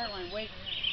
Caroline, wait. Wait.